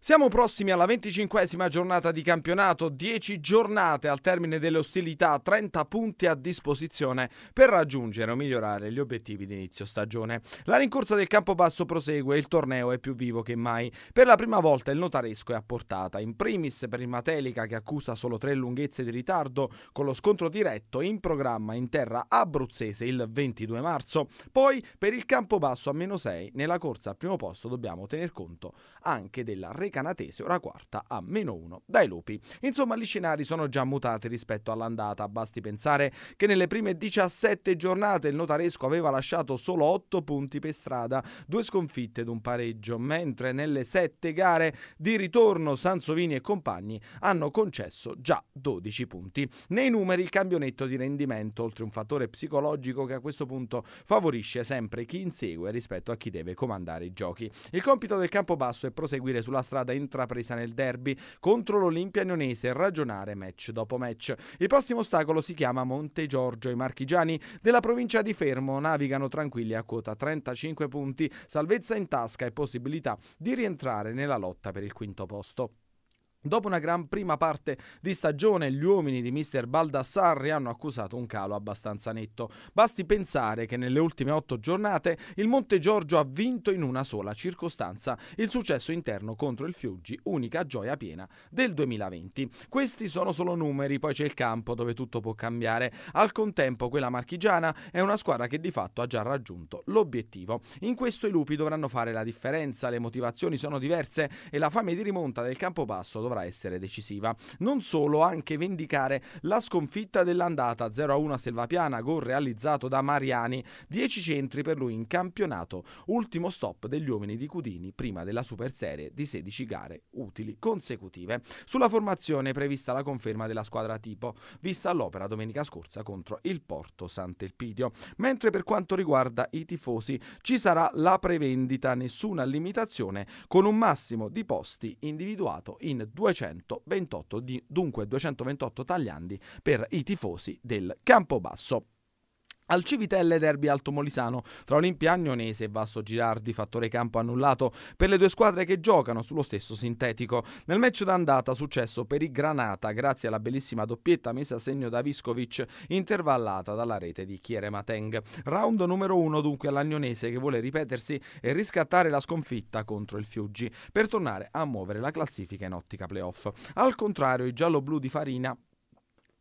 Siamo prossimi alla venticinquesima giornata di campionato, 10 giornate al termine delle ostilità, 30 punti a disposizione per raggiungere o migliorare gli obiettivi di inizio stagione. La rincorsa del Campobasso prosegue il torneo è più vivo che mai. Per la prima volta il notaresco è a portata, in primis per il Matelica che accusa solo tre lunghezze di ritardo con lo scontro diretto in programma in terra abruzzese il 22 marzo, poi per il Campobasso a meno 6 nella corsa al primo posto dobbiamo tener conto anche della regola Canatese, ora quarta a meno 1 dai lupi. Insomma, gli scenari sono già mutati rispetto all'andata, basti pensare che nelle prime 17 giornate il notaresco aveva lasciato solo 8 punti per strada, due sconfitte ed un pareggio, mentre nelle 7 gare di ritorno Sansovini e compagni hanno concesso già 12 punti. Nei numeri il cambio di rendimento, oltre un fattore psicologico che a questo punto favorisce sempre chi insegue rispetto a chi deve comandare i giochi. Il compito del campo basso è proseguire sulla strada strada intrapresa nel derby contro l'Olimpia Nionese ragionare match dopo match. Il prossimo ostacolo si chiama Monte Giorgio. I marchigiani della provincia di Fermo navigano tranquilli a quota 35 punti, salvezza in tasca e possibilità di rientrare nella lotta per il quinto posto. Dopo una gran prima parte di stagione, gli uomini di mister Baldassarri hanno accusato un calo abbastanza netto. Basti pensare che nelle ultime otto giornate il Monte Giorgio ha vinto in una sola circostanza, il successo interno contro il Fiuggi, unica gioia piena del 2020. Questi sono solo numeri, poi c'è il campo dove tutto può cambiare. Al contempo quella marchigiana è una squadra che di fatto ha già raggiunto l'obiettivo. In questo i lupi dovranno fare la differenza, le motivazioni sono diverse e la fame di rimonta del campo basso dovrà essere decisiva. Non solo, anche vendicare la sconfitta dell'andata 0-1 a Selvapiana, gol realizzato da Mariani, 10 centri per lui in campionato, ultimo stop degli uomini di Cudini prima della super serie di 16 gare utili consecutive. Sulla formazione è prevista la conferma della squadra tipo, vista all'opera domenica scorsa contro il Porto Sant'Elpidio. Mentre per quanto riguarda i tifosi ci sarà la prevendita, nessuna limitazione, con un massimo di posti individuato in 228, dunque 228 tagliandi per i tifosi del Campobasso. Al Civitelle derby Alto Molisano tra Olimpia Agnonese e Vasto Girardi, fattore campo annullato per le due squadre che giocano sullo stesso sintetico. Nel match d'andata successo per i Granata grazie alla bellissima doppietta messa a segno da Viscovic intervallata dalla rete di Chiere Mateng. Round numero uno dunque all'Agnonese che vuole ripetersi e riscattare la sconfitta contro il Fiuggi per tornare a muovere la classifica in ottica playoff. Al contrario i giallo-blu di Farina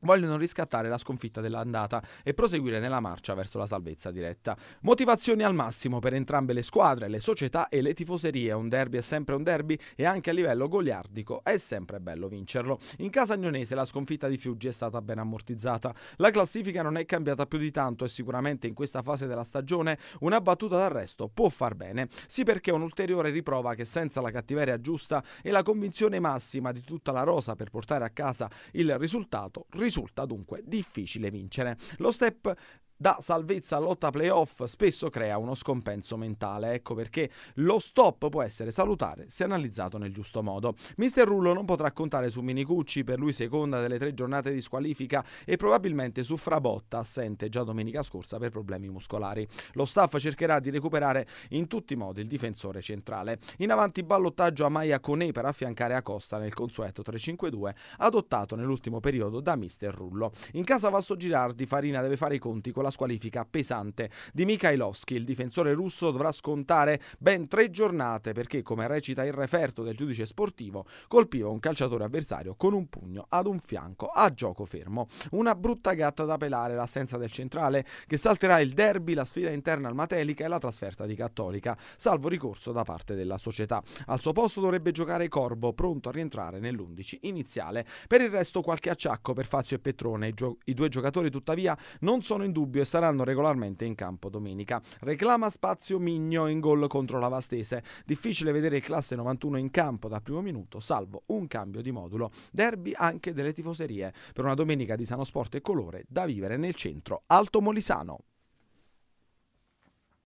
vogliono riscattare la sconfitta dell'andata e proseguire nella marcia verso la salvezza diretta. Motivazioni al massimo per entrambe le squadre, le società e le tifoserie. Un derby è sempre un derby e anche a livello goliardico è sempre bello vincerlo. In casa agnonese la sconfitta di Fiuggi è stata ben ammortizzata. La classifica non è cambiata più di tanto e sicuramente in questa fase della stagione una battuta d'arresto può far bene. Sì perché è un'ulteriore riprova che senza la cattiveria giusta e la convinzione massima di tutta la rosa per portare a casa il risultato risulta dunque difficile vincere. Lo step da salvezza a lotta playoff spesso crea uno scompenso mentale. Ecco perché lo stop può essere salutare se analizzato nel giusto modo. Mister Rullo non potrà contare su Minicucci per lui seconda delle tre giornate di squalifica e probabilmente su Frabotta assente già domenica scorsa per problemi muscolari. Lo staff cercherà di recuperare in tutti i modi il difensore centrale. In avanti ballottaggio a Maia Conè per affiancare Acosta nel consueto 3-5-2 adottato nell'ultimo periodo da Mister Rullo. In casa Vasto Girardi Farina deve fare i conti con la la squalifica pesante di Mikhailovski. Il difensore russo dovrà scontare ben tre giornate perché, come recita il referto del giudice sportivo, colpiva un calciatore avversario con un pugno ad un fianco a gioco fermo. Una brutta gatta da pelare l'assenza del centrale che salterà il derby, la sfida interna al Matelica e la trasferta di Cattolica, salvo ricorso da parte della società. Al suo posto dovrebbe giocare Corbo, pronto a rientrare nell'11 iniziale. Per il resto qualche acciacco per Fazio e Petrone. I, i due giocatori tuttavia non sono in dubbio e saranno regolarmente in campo domenica. Reclama spazio Migno in gol contro la Vastese. Difficile vedere il classe 91 in campo dal primo minuto, salvo un cambio di modulo. Derby anche delle tifoserie per una domenica di sano sport e colore da vivere nel centro Alto Molisano.